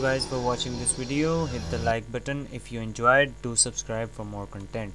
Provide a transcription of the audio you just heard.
guys for watching this video. Hit the like button if you enjoyed. Do subscribe for more content.